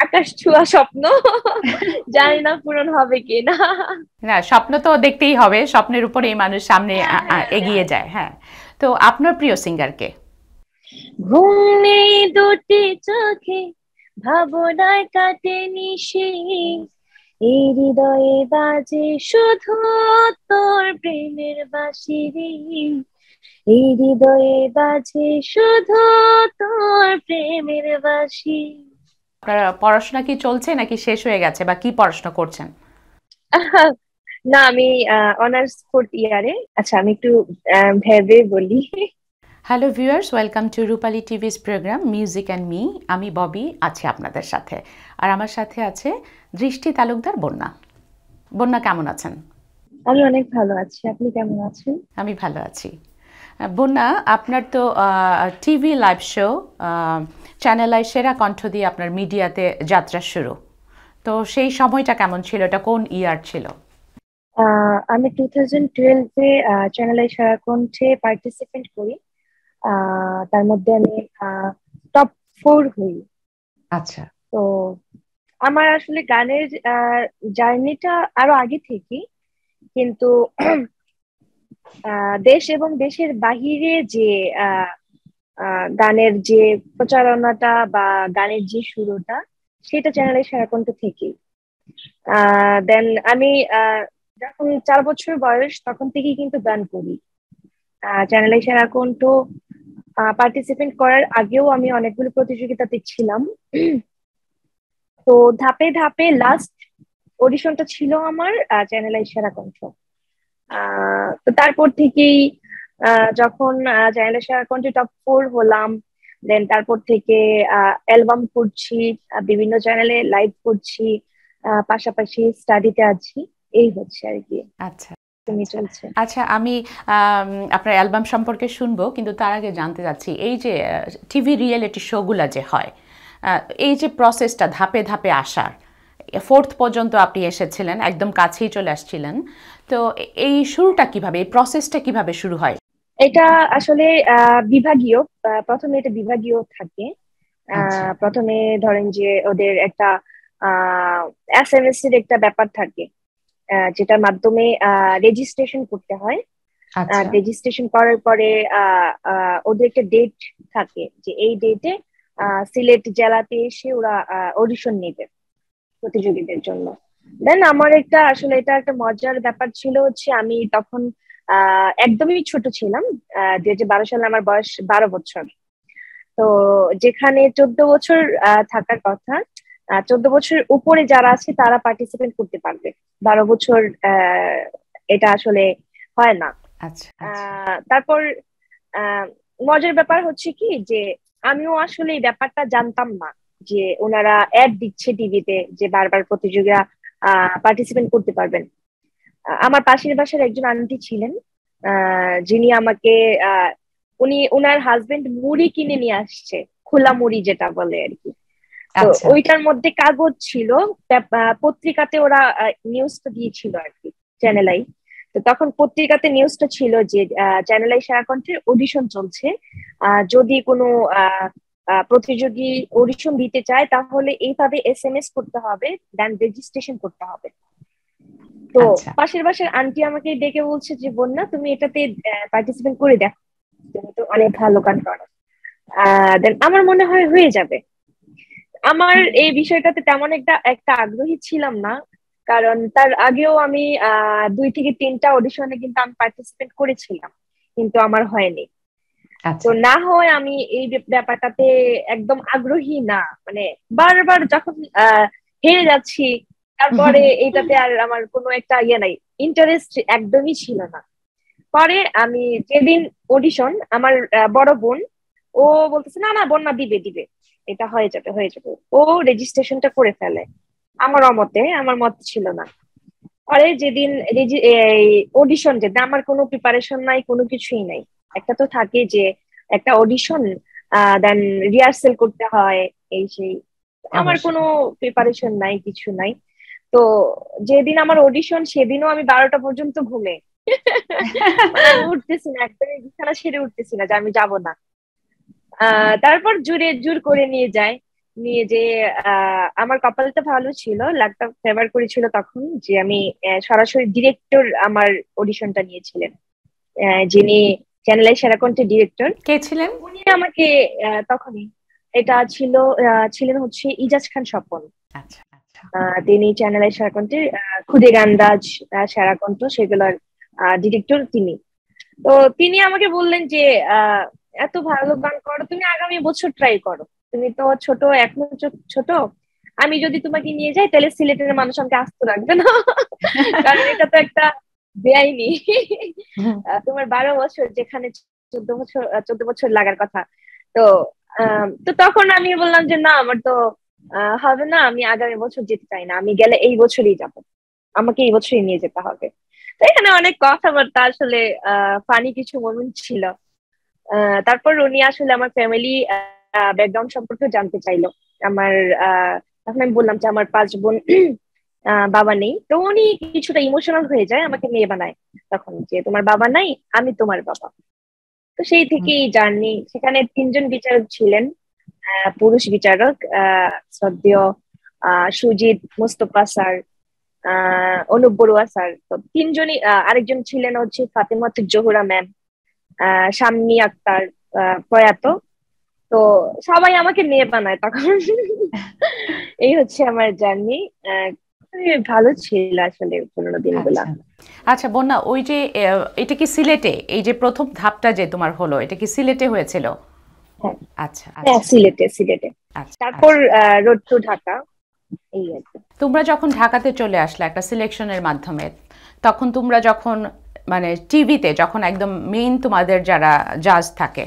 আকাশ ছুয়া স্বপ্ন। জানি না পূরণ হবে কি না না স্বপ্ন তো দেখতেই হবে স্বপ্নের উপরে এই মানুষ সামনে আ- এগিয়ে যায় হ্যাঁ। তো আপনার প্রিয় সিঙ্গারকে ঘুম নেই দুটি চোখে ভাবনায় কাটে নিশি। এই হৃদয়ে বাজে শুধু তোর প্রেমের বাঁশি রে এই হৃদয়ে বাজে শুধু তোর প্রেমের বাঁশি আপনার পড়াশোনা কি চলছে নাকি শেষ হয়ে গেছে বা কি পড়াশোনা করছেন? না আমি অনার্স ফোর্থ ইয়ারে আচ্ছা আমি একটু ভেবে বলি। Hello viewers welcome to Rupali TV's program music and me আমি ববি আছি আপনাদের সাথে। আর আমার সাথে আছে দৃষ্টি তালুকদার বন্যা। বন্যা কেমন আছেন? আমি অনেক ভালো আছি। আপনি কেমন আছেন? আমি ভালো আছি। বন্যা আপনার তো TV live show channel I Sera Kontho দিয়ে আপনার মিডিয়াতে যাত্রা শুরু। তো সেই সময়টা কেমন ছিল? এটা কোন ইয়ার ছিল? আমি টু থাউজেন্ড টুয়েলভে চ্যানেলে সারাকণ্ঠে পার্টিসিপেন্ট করি। তার মধ্যে আমি টপ ফোর হই। আচ্ছা। তো আমার আসলে গানের জার্নিটা আরও আগে থেকে কিন্তু দেশ এবং দেশের বাহিরে যে গানের যে প্রচারণাটা বা গানের যে শুরুটা সেটা চ্যানেলে সারাকণ্ঠ থেকেই। দেন আমি যখন চার বছর বয়স, তখন থেকেই কিন্তু গান করি। চ্যানেলে সারাকণ্ঠ পার্টিসিপেট করার আগেও আমি অনেকগুলো প্রতিযোগিতাতে ছিলাম। তো ধাপে ধাপে লাস্ট অডিশনটা ছিল আমার চ্যানেল ইশারা কণ্ঠ তো তারপর থেকেই যখন ইশারা কণ্ঠে টপ ফোর হলাম দেন তারপর থেকে অ্যালবাম করছি বিভিন্ন চ্যানেলে লাইভ করছি পাশাপাশি স্টাডিতে আছি এই হচ্ছে আর কি। আচ্ছা। তুমি আচ্ছা আমি আপনার অ্যালবাম সম্পর্কে শুনব কিন্তু তার আগে জানতে চাচ্ছি এই যে টিভি রিয়েলিটি শোগুলা যে হয় এই যে প্রসেসটা ধাপে ধাপে আসার ফোর্থ পর্যন্ত আপনি এসেছিলেন একদম কাছেই চলে আসছিলেন তো এই শুরুটা কীভাবে এই প্রসেসটা কীভাবে শুরু হয়? এটা আসলে বিভাগীয় প্রথমে এটা বিভাগীয় থাকে। আচ্ছা। প্রথমে ধরেন যে ওদের একটা এস এম এস এর একটা ব্যাপার থাকে যেটার মাধ্যমে রেজিস্ট্রেশন করতে হয়। আচ্ছা। রেজিস্ট্রেশন করার পরে ওদের একটা ডেট থাকে যে এই ডেটে সিলেট জেলাতে এসে ওরা অডিশন নেবে প্রতিযোগীদের জন্য। দেন আমার একটা আসলে এটা একটা মজার ব্যাপার ছিল হচ্ছে আমি তখন আহ, একদমই ছোট ছিলাম দুই হাজার বারো সালে আমার বয়স বারো বছর। তো যেখানে চোদ্দ বছর থাকার কথা চোদ্দ বছরের উপরে যারা আছে তারা পার্টিসিপেট করতে পারবে। বারো বছর আহ, এটা আসলে হয় না। আচ্ছা আচ্ছা। আহ, তারপর আহ, মজার ব্যাপার হচ্ছে কি যে আমিও আসলে এই ব্যাপারটা জানতাম না যে ওনারা অ্যাড দিচ্ছে টিভিতে যে বারবার প্রতিযোগীরা পার্টিসিপেট করতে পারবেন। আমার পাশের বাসার একজন আন্টি ছিলেন যিনি আমাকে উনি ওনার হাজবেন্ড মুড়ি কিনে নিয়ে আসছে খোলা মুড়ি যেটা বলে আর কি। তো আচ্ছা। ওইটার মধ্যে কাগজ ছিল পত্রিকাতে ওরা নিউজটা দিয়েছিল আর কি চ্যানেলাই তো তখন পত্রিকাতে নিউজটা ছিল যে চ্যানেলাই সারাকণ্ঠের অডিশন চলছে। আহ, যদি কোনো প্রতিযোগী অডিশন দিতে চায় তাহলে এইভাবে এস এম এস করতে হবে দেন রেজিস্ট্রেশন করতে হবে। তো আচ্ছা। পাশের বাসার আন্টি আমাকে ডেকে বলছে যে বন্যা তুমি এটাতে পার্টিসিপেট করে দেখো। তুমি তো অনেক ভালো গান করো। দেন আমার মনে হয় হয়ে যাবে। আমার এই বিষয়টাতে তেমন একটা একটা আগ্রহী ছিলাম না। কারণ তার আগেও আমি দুই থেকে তিনটা অডিশনে কিন্তু আমি পার্টিসিপেট করেছিলাম। কিন্তু আমার হয়নি। তো না হয় আমি এই ব্যাপারটাতে একদম আগ্রহী না। মানে বারবার যখন আহ, হেরে যাচ্ছি তারপরে এইটাতে আর আমার কোনো একটা ইয়ে নাই। ইন্টারেস্ট একদমই ছিল না। পরে আমি যেদিন অডিশন আমার বড় বোন ও বলতেছে না না বোন না দিবে দিবে। এটা হয়ে যাবে হয়ে যাবে। ও রেজিস্ট্রেশনটা করে ফেলে। আমার অমতে আমার মত ছিল না। পরে যেদিন অডিশন যেদিন আমার কোনো প্রিপারেশন নাই কোনো কিছুই নাই। একটা তো থাকে যে একটা অডিশন দেন রিহার্সেল করতে হয় এই সেই। আমার কোনো প্রিপারেশন নাই কিছু নাই। তো যেদিন আমার অডিশন সেদিনও আমি বারোটা পর্যন্ত ঘুমে। মানে উঠতেছি না একদমই বিছানা সেরে উঠতেছি না যে আমি যাব না। আহ, তারপর জুড়ে জোর করে নিয়ে যায় নিয়ে যে আমার কপালটা ভালো ছিল লাকটা ফেভার করেছিল তখন যে আমি সরাসরি ডিরেক্টর আমার অডিশনটা নিয়েছিলেন। যিনি চ্যানেলের সেরা সেরাকন্ঠের ডিরেক্টর? কে ছিলেন? উনি আমাকে তখনই। এটা ছিল ছিলেন হচ্ছে ইজাজ খান স্বপন। আচ্ছা, আচ্ছা। তিনি চ্যানেলের সেরাকণ্ঠের খুদে গান্দাজ সেরাকণ্ঠ সেগুলোর ডিরেক্টর তিনি। তো তিনি আমাকে বললেন যে এত ভালো গান করো তুমি আগামী বছর ট্রাই করো। তুমি তো ছোট এখন ছোট। আমি যদি তোমাকে নিয়ে যাই তাহলে সিলেটের মানুষ আমাকে আসতে রাখবে না। কারণ এটা তো একটা বেআইনি। তোমার বারো বছর যেখানে চোদ্দ বছর চোদ্দ বছর লাগার কথা। তো তো তখন আমি বললাম যে না আমার তো হবে না আমি আগামী বছর যেতে চাই না। আমি গেলে এই বছরই যাব। আমাকে এই বছরই নিয়ে যেতে হবে। তো এখানে অনেক কথাবার্তা আসলে ফানি কিছু মোমেন্ট ছিল। তারপর উনি আসলে আমার ফ্যামিলি ব্যাকগ্রাউন্ড সম্পর্কে জানতে চাইলো। আমার তখন আমি বললাম যে আমার পাঁচ বোন বাবা নেই। তো উনি কিছুটা ইমোশনাল হয়ে যায় আমাকে মেয়ে বানায় তখন যে তোমার বাবা নাই আমি তোমার বাবা। তো সেই থেকেই জার্নি। সেখানে তিনজন বিচারক ছিলেন পুরুষ বিচারক শ্রদ্ধেয় সুজিত মুস্তফা স্যার অনুপ বড়ুয়া স্যার। তো তিনজনই আরেকজন ছিলেন হচ্ছে ফাতেমাত জোহরা ম্যাম শাম্মি আক্তার প্রয়াত। তো সবাই আমাকে মেয়ে বানায় তখন। এই হচ্ছে আমার জার্নি। ভালো ছিল আসলে পুরোনো দিনগুলা আচ্ছা।, আচ্ছা বন্যা ওই যে এটা কি সিলেটে এই যে প্রথম ধাপটা যে তোমার হলো এটা কি সিলেটে হয়েছিল হ্যাঁ। আচ্ছা হ্যাঁ আচ্ছা। সিলেটে সিলেটে আচ্ছা, তারপর রোড টু ঢাকা এই তোমরা যখন ঢাকাতে চলে আসলে একটা সিলেকশনের মাধ্যমে তখন তোমরা যখন মানে টিভিতে যখন একদম মেইন তোমাদের যারা জাজ থাকে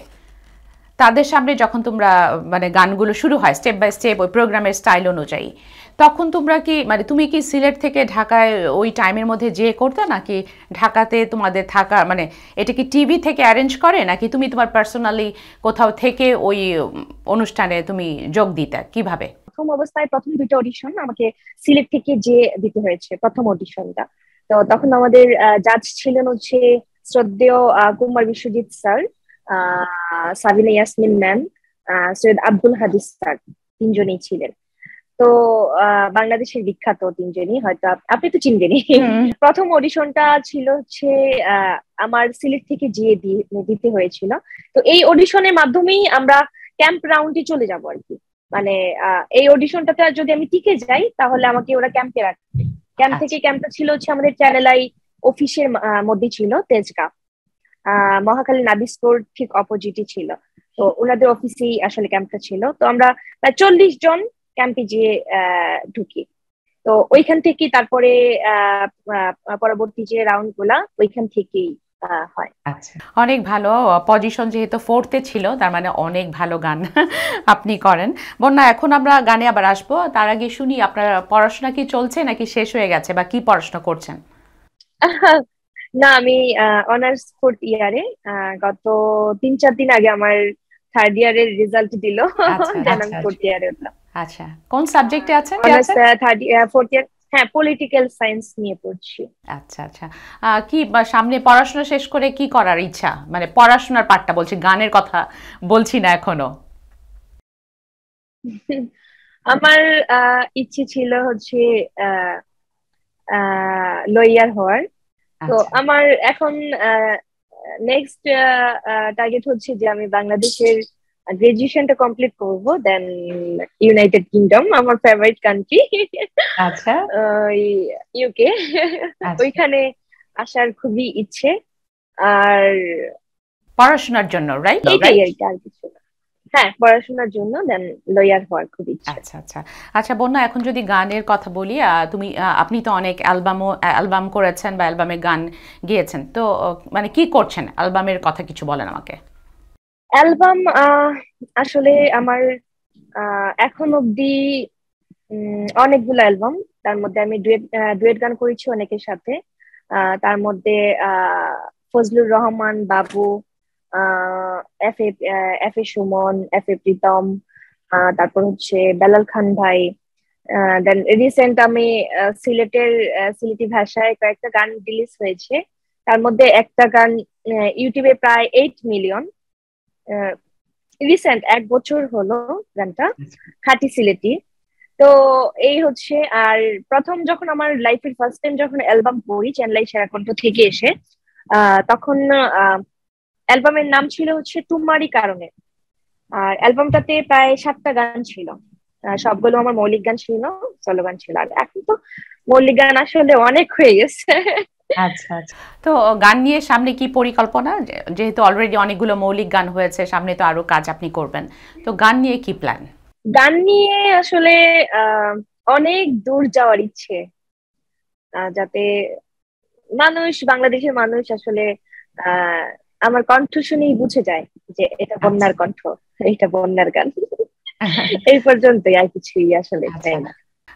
তাদের সামনে যখন তোমরা মানে গানগুলো শুরু হয় স্টেপ বাই স্টেপ ওই প্রোগ্রামের স্টাইল অনুযায়ী, তখন তোমরা কি মানে তুমি কি সিলেট থেকে ঢাকায় ওই টাইমের মধ্যে যে করতে, নাকি ঢাকাতে তোমাদের থাকা মানে এটা কি টিভি থেকে অ্যারেঞ্জ করে, নাকি তুমি তোমার পার্সোনালি কোথাও থেকে ওই অনুষ্ঠানে তুমি যোগ দিতে, কীভাবে? প্রথম অবস্থায় প্রথম দুটো অডিশন আমাকে সিলেট থেকে যে দিতে হয়েছে, প্রথম অডিশনটা তো তখন আমাদের জাজ ছিলেন হচ্ছে শ্রদ্ধেয় কুমার বিশ্বজিৎ স্যার সাবিনা ইয়াসমিন ম্যাম সৈয়দ আব্দুল হাদিস স্যার তিনজনই ছিলেন। তো বাংলাদেশের বিখ্যাত তিনজনই হয়তো আপনি তো চিনবেনই। প্রথম অডিশনটা ছিল হচ্ছে আমার সিলেট থেকে গিয়ে দিতে হয়েছিল। তো এই অডিশনের মাধ্যমেই আমরা ক্যাম্প রাউন্ডে চলে যাব আর কি। মানে এই অডিশনটাতে যদি আমি টিকে যাই তাহলে আমাকে ওরা ক্যাম্পে রাখবে। ক্যাম্প থেকে ক্যাম্পটা ছিল হচ্ছে আমাদের চ্যানেল আই অফিসের মধ্যে ছিল তেজগাঁ মহাখালী নাবিস্কোর ঠিক অপোজিটই ছিল। তো ওনাদের অফিসেই আসলে ক্যাম্পটা ছিল। তো আমরা প্রায় চল্লিশ জন ক্যাম্পে যেয়ে ঢুকি। তো ওইখান থেকে তারপরে পরবর্তী যে রাউন্ডগুলা ওইখান থেকেই হয়। আচ্ছা। অনেক ভালো পজিশন যেহেতু ফোর্থে ছিল তার মানে অনেক ভালো গান আপনি করেন। বন্যা এখন আমরা গানে আবার আসব। তার আগে শুনি আপনার পড়াশোনা কি চলছে নাকি শেষ হয়ে গেছে বা কি পড়াশোনা করছেন? না আমি অনার্স ফোর্থ ইয়ারে গত তিন চার দিন আগে আমার থার্ড ইয়ারের রেজাল্ট দিল। আমি ফোর্থ ইয়ারে উঠলাম আচ্ছা কোন সাবজেক্টে আছেন অনার্স থার্ড ফোর্থ ইয়ার হ্যাঁ পলিটিক্যাল সায়েন্স নিয়ে পড়ছি। আচ্ছা আচ্ছা। কি সামনে পড়াশোনা শেষ করে কি করার ইচ্ছা? মানে পড়াশোনার পার্টটা বলছি গানের কথা বলছি না এখনও। আমার ইচ্ছে ছিল হচ্ছে লয়ার হওয়ার। তো আচ্ছা। আমার এখন নেক্সট টার্গেট হচ্ছে যে আমি বাংলাদেশের গ্রাজুয়েশনটা কমপ্লিট করব দেন ইউনাইটেড কিংডম আমার ফেভারিট কান্ট্রি আচ্ছা। ইউকে আচ্ছা। ওইখানে আসার খুবই ইচ্ছে। আর পড়াশোনার জন্য রাইট এটাই আর কিছু হ্যাঁ পড়াশোনার জন্য দেন লয়ার হওয়ার খুব ইচ্ছা। আচ্ছা আচ্ছা। আচ্ছা বন্যা এখন যদি গানের কথা বলি তুমি আপনি তো অনেক অ্যালবামও অ্যালবাম করেছেন বা অ্যালবামে গান গিয়েছেন। তো মানে কি করছেন? অ্যালবামের কথা কিছু বলেন আমাকে। অ্যালবাম আসলে আমার এখন অবধি অনেকগুলো অ্যালবাম। তার মধ্যে আমি ডুয়েট ডুয়েট গান করেছি অনেকের সাথে। তার মধ্যে Fazlur Rahman Babu F A F A Sumon F A Pritom তারপর হচ্ছে বেলাল খান ভাই দেন রিসেন্ট আমি সিলেটের সিলেটি ভাষায় কয়েকটা গান রিলিজ হয়েছে। তার মধ্যে একটা গান ইউটিউবে প্রায় এইট মিলিয়ন রিসেন্ট এক বছর হলো গানটা, খাটি সিলেটি। তো এই হচ্ছে, আর প্রথম যখন আমার লাইফের ফার্স্ট টাইম যখন অ্যালবাম পড়ি, চেন্নাই সেরাকণ্ঠ থেকে এসে তখন অ্যালবামের নাম ছিল হচ্ছে তুমারি কারণে। আর অ্যালবামটাতে প্রায় সাতটা গান ছিল। সবগুলো আমার মৌলিক গান ছিল চলো গান ছিল। আর এখন তো মৌলিক গান আসলে অনেক হয়ে গেছে। আচ্ছা আচ্ছা। তো গান নিয়ে সামনে কি পরিকল্পনা? যেহেতু অলরেডি অনেকগুলো মৌলিক গান হয়েছে সামনে তো আরও কাজ আপনি করবেন। তো গান নিয়ে কি প্ল্যান গান নিয়ে আসলে অনেক দূর যাওয়ার ইচ্ছে। যাতে মানুষ বাংলাদেশের মানুষ আসলে আমার কণ্ঠ শুনেই বুঝে যায় যে এটা বন্যার কণ্ঠ এটা বন্যার গান। এই পর্যন্তই আর কিছুই আসলে আচ্ছা। চাই না।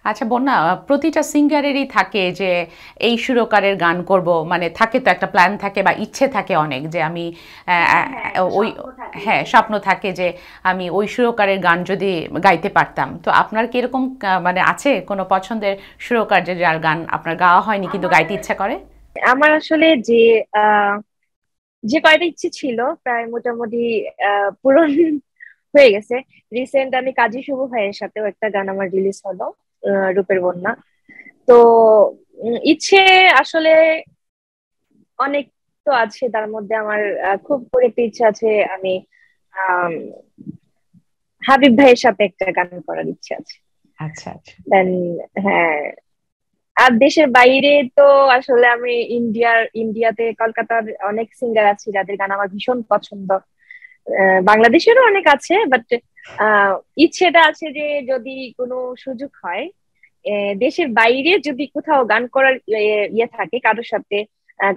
আচ্ছা বন্যা প্রতিটা সিঙ্গারেরই থাকে যে এই সুরকারের গান করব মানে থাকে তো একটা প্ল্যান থাকে বা ইচ্ছে থাকে অনেক যে আমি হ্যাঁ, ওই হ্যাঁ স্বপ্ন থাকে যে আমি ওই সুরকারের গান যদি গাইতে পারতাম। তো আপনার কি এরকম মানে আছে কোনো পছন্দের সুরকার যে যার গান আপনার গাওয়া হয়নি কিন্তু গাইতে ইচ্ছা করে? আমার আসলে যে যে কয়টা ইচ্ছে ছিল প্রায় মোটামুটি পূরণ হয়ে গেছে। রিসেন্ট আমি কাজী শুভ ভাইয়ের সাথেও একটা গান আমার রিলিজ হলো রূপের বন্যা। তো ইচ্ছে আসলে অনেক তো আছে তার মধ্যে আমার খুব করে একটা ইচ্ছা আছে আমি হাবিব ভাইয়ের সাথে একটা গান করার ইচ্ছে আছে। আচ্ছা আচ্ছা। দেন হ্যাঁ আর দেশের বাইরে তো আসলে আমি ইন্ডিয়ার, ইন্ডিয়াতে কলকাতার অনেক সিঙ্গার আছে যাদের গান আমার ভীষণ পছন্দ বাংলাদেশেরও অনেক আছে বাট ইচ্ছেটা আছে যে যদি কোনো সুযোগ হয় দেশের বাইরে যদি কোথাও গান করার ইয়ে থাকে, কারোর সাথে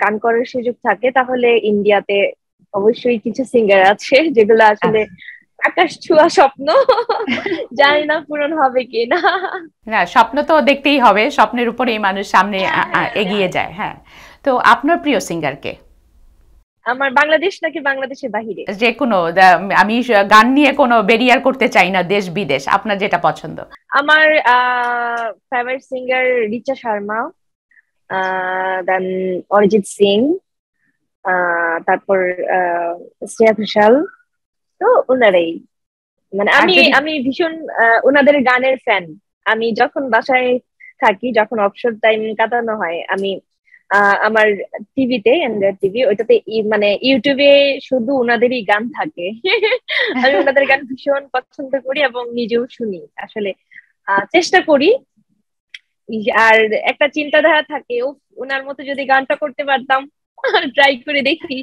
গান করার সুযোগ থাকে, তাহলে ইন্ডিয়াতে অবশ্যই কিছু সিঙ্গার আছে যেগুলো আসলে। আকাশ ছুয়া স্বপ্ন। জানি না পূরণ হবে কি না না স্বপ্ন তো দেখতেই হবে স্বপ্নের উপরে এই মানুষ সামনে হ্যাঁ, হ্যাঁ, এগিয়ে হ্যাঁ। যায় হ্যাঁ। তো আপনার প্রিয় সিঙ্গার কে? আমার বাংলাদেশ নাকি বাংলাদেশের বাহিরে? যে কোনো আমি গান নিয়ে কোনো বেরিয়ার করতে চাই না দেশ বিদেশ আপনার যেটা পছন্দ। আমার favourite singer Richa Sharma then Arijit Singh তারপর শ্রেয়া ঘোষাল। তো ওনারাই মানে আমি আমি ভীষণ ওনাদের গানের ফ্যান আমি যখন বাসায় থাকি যখন অবসর টাইম কাটানো হয় আমি আমার টিভিতে টিভি ওইটাতে মানে ইউটিউবে শুধু ওনাদেরই গান থাকে। আমি ওনাদের গান ভীষণ পছন্দ করি এবং নিজেও শুনি। আসলে চেষ্টা করি। আর একটা চিন্তাধারা থাকে ও ওনার মতো যদি গানটা করতে পারতাম ট্রাই করে দেখি।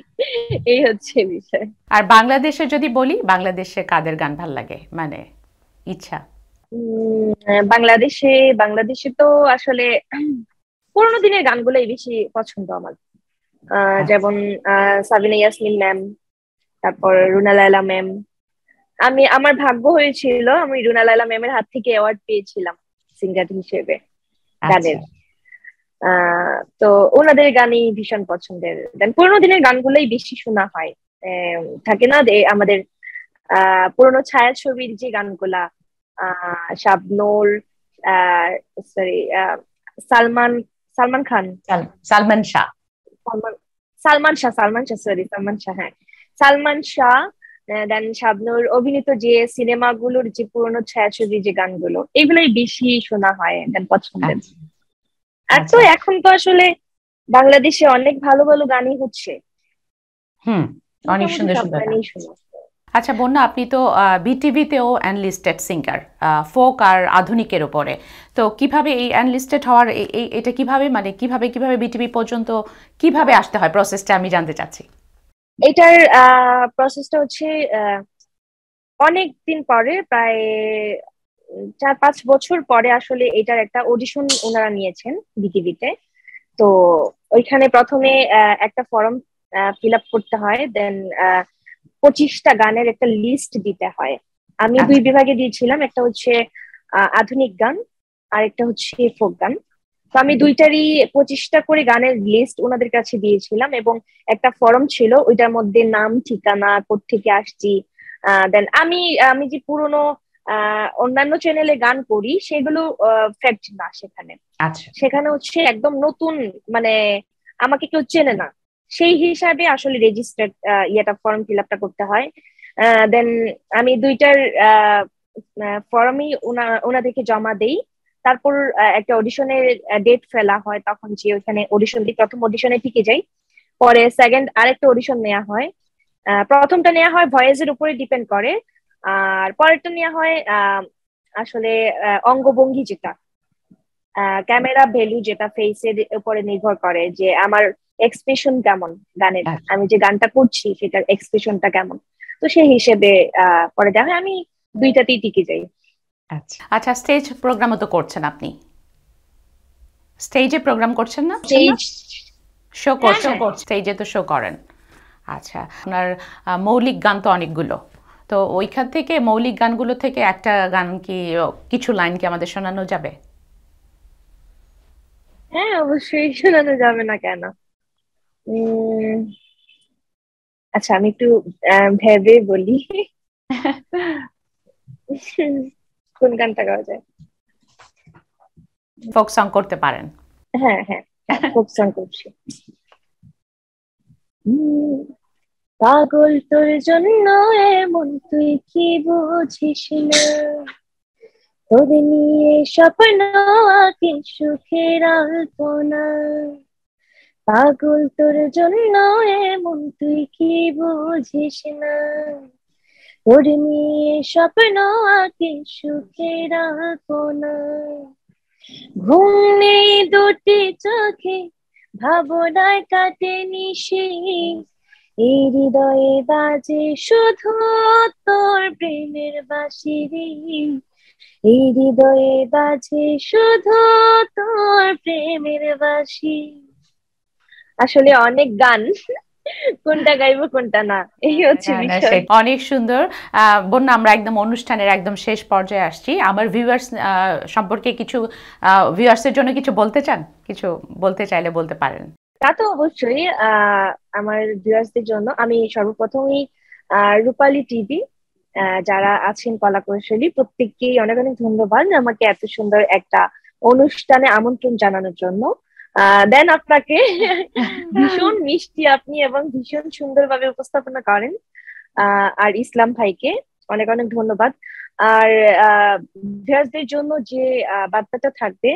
এই হচ্ছে বিষয়। আর বাংলাদেশে যদি বলি বাংলাদেশে কাদের গান ভালো লাগে? মানে ইচ্ছা। বাংলাদেশে বাংলাদেশে তো আসলে পুরোনো দিনের গানগুলোই বেশি পছন্দ আমার। আচ্ছা। যেমন সাবিনা ইয়াসমিন ম্যাম তারপর রুনা লায়লা ম্যাম। আমি আমার ভাগ্য হয়েছিল আমি রুনা লায়লা ম্যামের হাত থেকে অ্যাওয়ার্ড পেয়েছিলাম সিঙ্গার হিসেবে। আচ্ছা। গানের। তো ওনাদের গানই ভীষণ পছন্দের। দেন পুরোনো দিনের গানগুলোই বেশি শোনা হয়। থাকে না আমাদের পুরোনো ছায়াছবির যে গানগুলা শাবনুর সরি সালমান সালমান খান। সালমান শাহ। সালমান শাহ সালমান শাহ সরি সালমান শাহ হ্যাঁ। সালমান শাহ দেন শাবনুর অভিনীত যে সিনেমাগুলোর যে পুরোনো ছায়াছবি যে গানগুলো এগুলোই বেশি শোনা হয় দেন পছন্দের। আচ্ছা। আর তো আচ্ছা। এখন তো আসলে বাংলাদেশে অনেক ভালো ভালো গানই হচ্ছে। হুম অনেক সুন্দর সুন্দর আচ্ছা বন্যা আপনি তো বিটিভিতেও অ্যানলিস্টেড সিঙ্গার ফোক আর আধুনিকের ওপরে তো কীভাবে এই অ্যানলিস্টেড হওয়ার এটা কীভাবে মানে কীভাবে কীভাবে বিটিভি পর্যন্ত কীভাবে আসতে হয়? প্রসেসটা আমি জানতে চাচ্ছি। এটার প্রসেসটা হচ্ছে অনেক দিন পরে প্রায় চার পাঁচ বছর পরে আসলে এটার একটা অডিশন ওনারা নিয়েছেন বিটিভিতে। তো ওইখানে প্রথমে একটা ফর্ম ফিল আপ করতে হয় দেন পঁচিশটা গানের একটা লিস্ট দিতে হয়। আমি দুই আচ্ছা। বিভাগে দিয়েছিলাম একটা হচ্ছে আধুনিক গান আর একটা হচ্ছে ফোক গান। তো আমি দুইটারই পঁচিশটা করে গানের লিস্ট ওনাদের কাছে দিয়েছিলাম এবং একটা ফর্ম ছিল ওইটার মধ্যে নাম ঠিকানা থেকে আসছি দেন আমি আমি যে পুরনো অন্যান্য চ্যানেলে গান করি সেগুলো ফ্যাক্ট না সেখানে। আচ্ছা। সেখানে হচ্ছে একদম নতুন মানে আমাকে কেউ চেনে না। সেই হিসাবে আসলে রেজিস্টার্ড ইয়েটা ফর্ম ফিল আপটা করতে হয়। দেন আমি দুইটার ফর্মই ওনাদেরকে জমা দেই। তারপর একটা অডিশনের ডেট ফেলা হয় তখন যে ওখানে অডিশন দিই প্রথম অডিশনে টিকে যাই। পরে সেকেন্ড আরেকটা অডিশন নেওয়া হয়। প্রথমটা নেওয়া হয় ভয়েসের উপরে ডিপেন্ড করে। আর পরেরটা নেওয়া হয় আসলে অঙ্গভঙ্গি যেটা। ক্যামেরা ভ্যালু যেটা ফেসের উপরে নির্ভর করে যে আমার এক্সপ্রেশন কেমন গানের। আচ্ছা। আমি যে গানটা করছি সেটার এক্সপ্রেশনটা কেমন। তো সেই হিসেবে পরে দেখা আমি দুইটাতেই টিকে যাই। আচ্ছা। আচ্ছা স্টেজ প্রোগ্রামও তো করছেন আপনি। স্টেজে প্রোগ্রাম করছেন না? স্টেজ শো করছেন। স্টেজে তো শো করেন। আচ্ছা আপনার মৌলিক গান তো অনেকগুলো। তো ওইখান থেকে মৌলিক গানগুলো থেকে একটা গান কি কিছু লাইন কি আমাদের শোনানো যাবে? হ্যাঁ অবশ্যই শোনানো যাবে না কেন? আচ্ছা আমি একটু ভেবে বলি। কোন গানটা গাওয়া যায়? ফোক সং করতে পারেন। হ্যাঁ হ্যাঁ ফোক সং করছি। পাগল তোর জন্য এমন তুই কি বুঝিস না? তোর নিয়ে স্বপ্ন আঁকি সুখের আলপনা। পাগল তোর জন্য এমন তুই কি বুঝিস না? তোর নিয়ে স্বপ্ন আঁকি সুখের আলপনা। ঘুম নেই দুটি চোখে, ভাবনায় কাটে নিশি। এই হৃদয়ে বাজে শুধু তোর প্রেমের বাসি এই হৃদয়ে বাজে শুধু তোর প্রেমের বাসি আসলে অনেক গান। কোনটা গাইবো কোনটা না? এই হচ্ছে বিষয়। অনেক সুন্দর। বন্যা আমরা একদম অনুষ্ঠানের একদম শেষ পর্যায়ে আসছি। আমার ভিউয়ার্স সম্পর্কে কিছু ভিউয়ার্সের জন্য কিছু বলতে চান? কিছু বলতে চাইলে বলতে পারেন। তা তো অবশ্যই আমার ভিউয়ার্সদের জন্য। আমি সর্বপ্রথমই রূপালী টিভি যারা আছেন কলা কৌশলী প্রত্যেককেই অনেক অনেক ধন্যবাদ আমাকে এত সুন্দর একটা অনুষ্ঠানে আমন্ত্রণ জানানোর জন্য। দেন আপনাকে ভীষণ মিষ্টি আপনি এবং ভীষণ সুন্দরভাবে উপস্থাপনা করেন। আর ইসলাম ভাইকে অনেক অনেক ধন্যবাদ। আর ভিউয়ার্সদের জন্য যে বার্তাটা থাকবে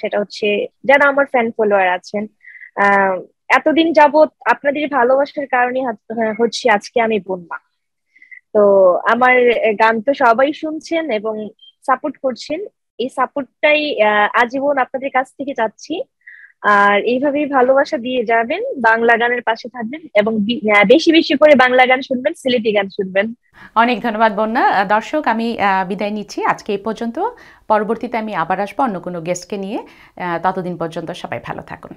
সেটা হচ্ছে যারা আমার ফ্যান ফলোয়ার আছেন এতদিন যাবৎ আপনাদের ভালোবাসার কারণে হচ্ছে আজকে আমি বন্যা। তো আমার গান তো সবাই শুনছেন এবং সাপোর্ট করছেন। এই সাপোর্টটাই আজীবন আপনাদের কাছ থেকে চাচ্ছি। আর এইভাবেই ভালোবাসা দিয়ে যাবেন, বাংলা গানের পাশে থাকবেন এবং বেশি বেশি করে বাংলা গান শুনবেন, সিলেটি গান শুনবেন। অনেক ধন্যবাদ, বন্যা। দর্শক, আমি বিদায় নিচ্ছি। আজকে এই পর্যন্ত। পরবর্তীতে আমি আবার আসব অন্য কোনো গেস্টকে নিয়ে। ততদিন পর্যন্ত সবাই ভালো থাকুন।